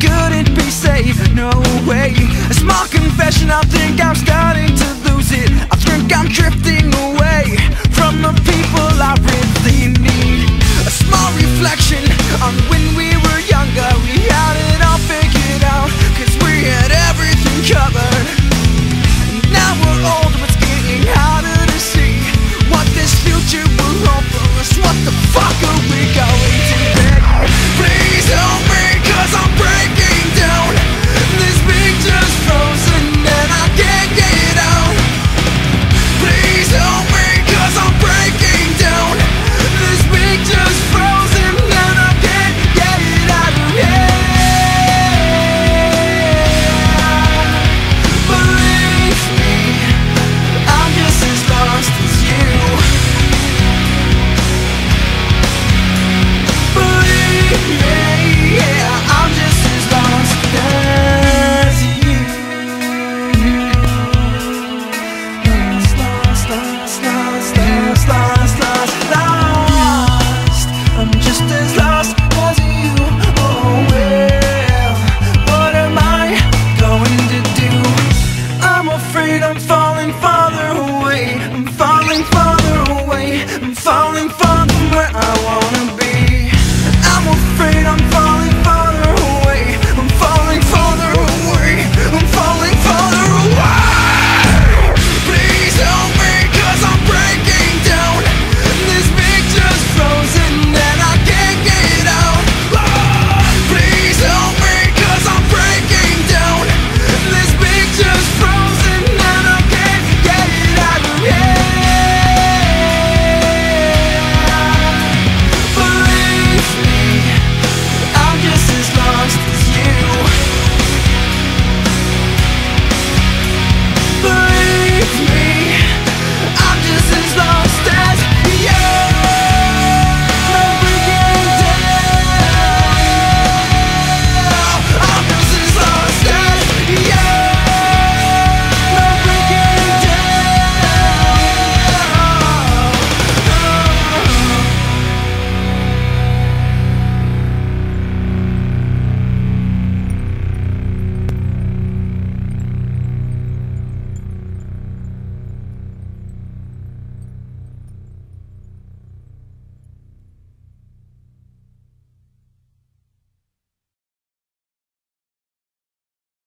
couldn't be safe, no way. A small confession, I think I'm starting to lose it. I think I'm drifting away.